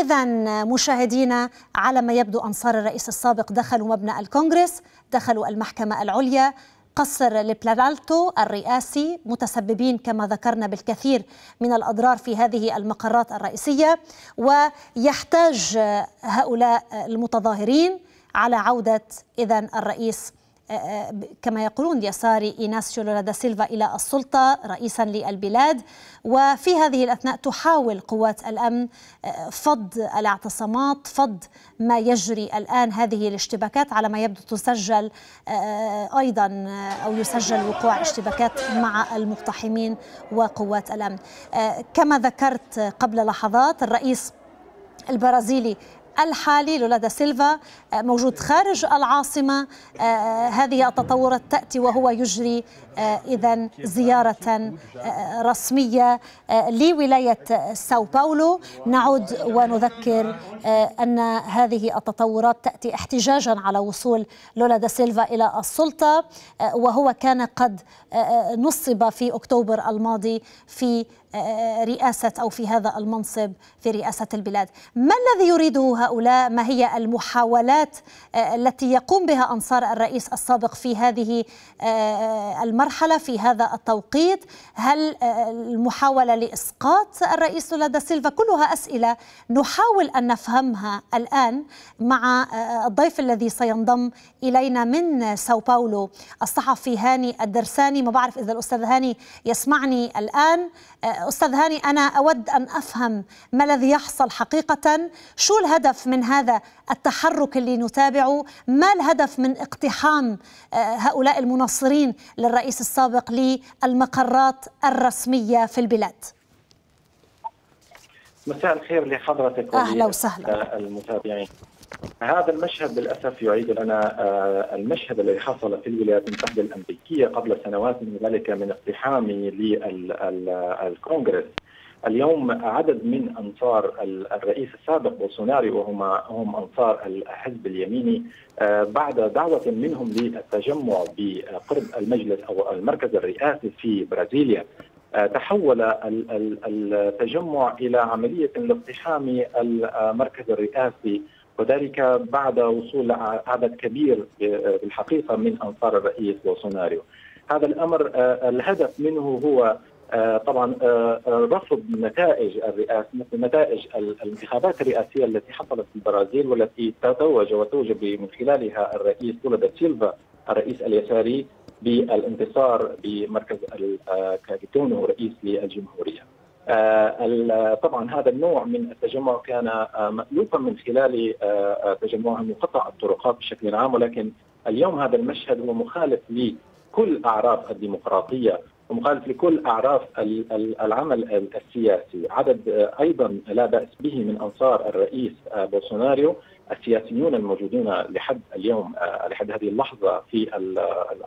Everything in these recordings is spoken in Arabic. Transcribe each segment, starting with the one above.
إذا مشاهدينا على ما يبدو أنصار الرئيس السابق دخلوا مبنى الكونغرس دخلوا المحكمة العليا قصر بلانالتو الرئاسي متسببين كما ذكرنا بالكثير من الأضرار في هذه المقرات الرئيسية ويحتج هؤلاء المتظاهرين على عودة إذا الرئيس كما يقولون يساري إيناسيو لولا دا سيلفا إلى السلطة رئيسا للبلاد. وفي هذه الأثناء تحاول قوات الأمن فض الاعتصامات فض ما يجري الآن هذه الاشتباكات على ما يبدو تسجل أيضا أو يسجل وقوع اشتباكات مع المقتحمين وقوات الأمن. كما ذكرت قبل لحظات الرئيس البرازيلي الحالي لولا دا سيلفا موجود خارج العاصمة. هذه التطورات تأتي وهو يجري إذا زيارة رسمية لولاية ساو باولو. نعود ونذكر أن هذه التطورات تأتي احتجاجا على وصول لولا دا سيلفا إلى السلطة وهو كان قد نصب في أكتوبر الماضي في رئاسة أو في هذا المنصب في رئاسة البلاد. ما الذي يريده هؤلاء؟ ما هي المحاولات التي يقوم بها أنصار الرئيس السابق في هذه المرحلة في هذا التوقيت؟ هل المحاولة لإسقاط الرئيس دا سيلفا؟ كلها أسئلة نحاول أن نفهمها الآن مع الضيف الذي سينضم إلينا من ساو باولو الصحفي هاني الدرساني. ما بعرف إذا الأستاذ هاني يسمعني الآن. أستاذ هاني أنا أود أن أفهم ما الذي يحصل حقيقة. شو الهدف من هذا التحرك اللي نتابعه؟ ما الهدف من اقتحام هؤلاء المناصرين للرئيس السابق للمقرات الرسمية في البلاد؟ مساء الخير لحضرتك أهلا وسهلا. المتابعين هذا المشهد للأسف يعيد لنا المشهد الذي حصل في الولايات المتحدة الأمريكية قبل سنوات من ذلك من اقتحام للكونغرس اليوم عدد من أنصار الرئيس السابق بولسوناريو وهم هم أنصار الحزب اليميني بعد دعوة منهم للتجمع بقرب المجلس أو المركز الرئاسي في برازيليا. تحول التجمع إلى عملية لاقتحام المركز الرئاسي وذلك بعد وصول عدد كبير بالحقيقة من أنصار الرئيس بولسوناريو. هذا الأمر الهدف منه هو طبعا رفض نتائج الرئاسه نتائج الانتخابات الرئاسية التي حصلت في البرازيل والتي تتوج وتوج من خلالها الرئيس لولا سيلفا الرئيس اليساري بالانتصار بمركز كونه رئيس للجمهورية. طبعا هذا النوع من التجمع كان مألوفا من خلال تجمعهم وقطع الطرقات بشكل عام ولكن اليوم هذا المشهد هو مخالف لكل أعراف الديمقراطية ومخالف لكل أعراف العمل السياسي، عدد أيضا لا بأس به من أنصار الرئيس بولسوناريو السياسيون الموجودون لحد اليوم لحد هذه اللحظة في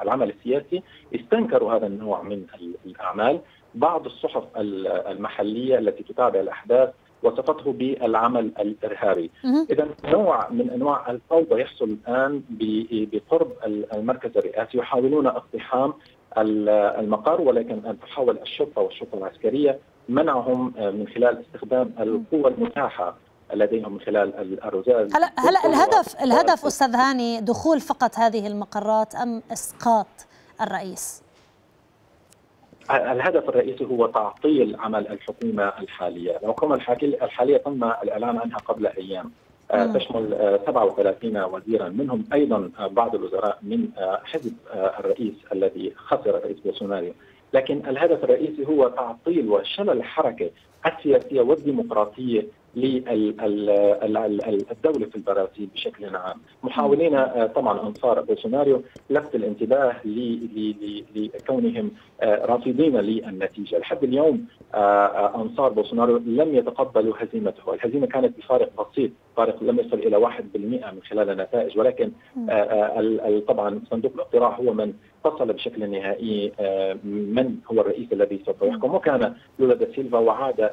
العمل السياسي استنكروا هذا النوع من الأعمال. بعض الصحف المحلية التي تتابع الأحداث وصفته بالعمل الإرهابي. إذا نوع من أنواع الفوضى يحصل الآن بقرب المركز الرئاسي يحاولون اقتحام المقر ولكن أن تحاول الشرطة والشرطة العسكرية منعهم من خلال استخدام القوة المتاحة لديهم من خلال الرذاذ هلا هلا الهدف الهدف أستاذ هاني دخول فقط هذه المقرات أم إسقاط الرئيس؟ الهدف الرئيسي هو تعطيل عمل الحكومة الحالية، الحكومة الحالية تم الاعلان عنها قبل أيام. تشمل 37 وزيرا. منهم أيضا بعض الوزراء من حزب الرئيس الذي خسر الرئيس بولسوناريو لكن الهدف الرئيسي هو تعطيل وشلل الحركه السياسية والديمقراطية للدولة في البرازيل بشكل عام، محاولين طبعا أنصار بولسوناريو لفت الانتباه لكونهم رافضين للنتيجة، لحد اليوم أنصار بولسوناريو لم يتقبلوا هزيمته، الهزيمه كانت بفارق بسيط، فارق لم يصل إلى 1% من خلال النتائج ولكن طبعا صندوق الاقتراع هو من فصل بشكل نهائي من هو الرئيس الذي سوف يحكم وكان لولا دا سيلفا وعاد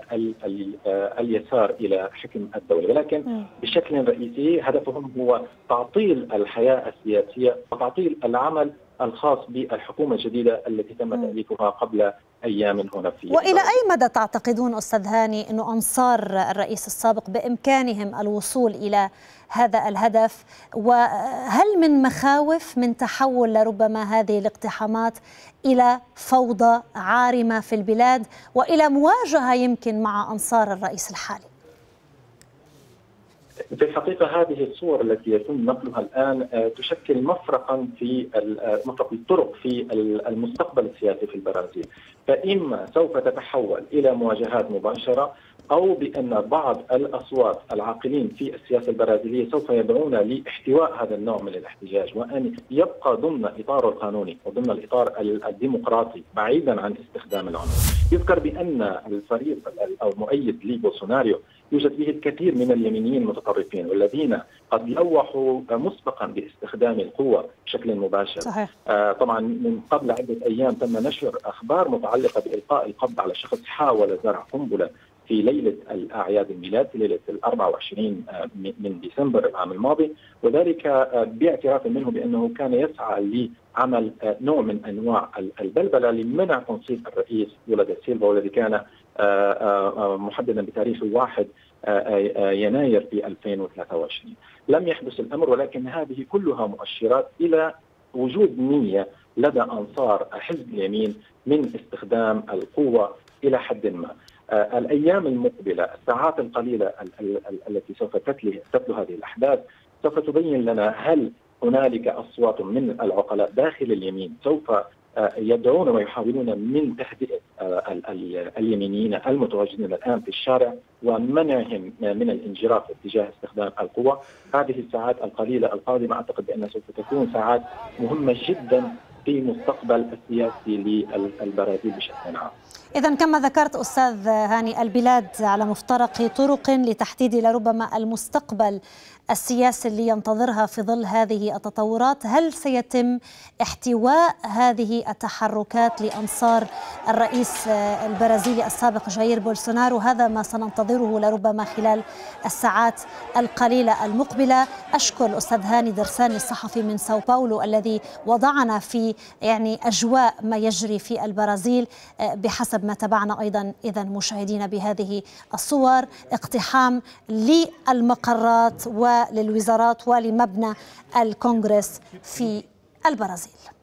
اليسار إلى حكم الدولة. ولكن بشكل رئيسي هدفهم هو تعطيل الحياة السياسية وتعطيل العمل الخاص بالحكومة الجديدة التي تم تأليفها قبل أيام هنا في وإلى أي مدى تعتقدون أستاذ هاني أنه أنصار الرئيس السابق بإمكانهم الوصول إلى هذا الهدف؟ وهل من مخاوف من تحول لربما هذه الاقتحامات إلى فوضى عارمة في البلاد وإلى مواجهة يمكن مع أنصار الرئيس الحالي؟ في الحقيقة هذه الصور التي يتم نقلها الآن تشكل مفرقا في مفرق الطرق في المستقبل السياسي في البرازيل. فإما سوف تتحول إلى مواجهات مباشرة أو بأن بعض الأصوات العاقلين في السياسة البرازيلية سوف يدعون لاحتواء هذا النوع من الاحتجاج وأن يبقى ضمن اطاره القانوني وضمن الإطار الديمقراطي بعيدا عن استخدام العنف. يذكر بأن الفريق أو المؤيد لبولسوناريو يوجد به الكثير من اليمينيين المتطرفين والذين قد لوحوا مسبقا باستخدام القوة بشكل مباشر صحيح. آه طبعا من قبل عدة أيام تم نشر أخبار متعلقة بإلقاء القبض على شخص حاول زرع قنبلة في ليلة الأعياد الميلاد في ليلة ال 24 من ديسمبر العام الماضي. وذلك باعتراف منه بأنه كان يسعى لعمل نوع من أنواع البلبلة لمنع تنصيب الرئيس لولا سيلفا والذي كان محددا بتاريخ واحد يناير في 2023 لم يحدث الأمر ولكن هذه كلها مؤشرات إلى وجود نية لدى أنصار حزب اليمين من استخدام القوة إلى حد ما. الأيام المقبلة الساعات القليلة التي سوف تتلو تتلو هذه الأحداث سوف تبين لنا هل هنالك أصوات من العقلاء داخل اليمين سوف يدعون ويحاولون من تهدئة اليمينيين المتواجدين الآن في الشارع ومنعهم من الانجراف اتجاه استخدام القوة، هذه الساعات القليلة القادمة أعتقد بانها سوف تكون ساعات مهمة جدا في مستقبل السياسي للبرازيل بشكل عام. إذا كما ذكرت أستاذ هاني البلاد على مفترق طرق لتحديد لربما المستقبل السياسي اللي ينتظرها في ظل هذه التطورات. هل سيتم احتواء هذه التحركات لأنصار الرئيس البرازيلي السابق جاير بولسونارو؟ هذا ما سننتظره لربما خلال الساعات القليلة المقبلة. أشكر الأستاذ هاني درساني الصحفي من ساو باولو الذي وضعنا في يعني أجواء ما يجري في البرازيل بحسب ما تابعنا أيضا. إذا مشاهدين بهذه الصور اقتحام للمقرات وللوزارات ولمبنى الكونغرس في البرازيل.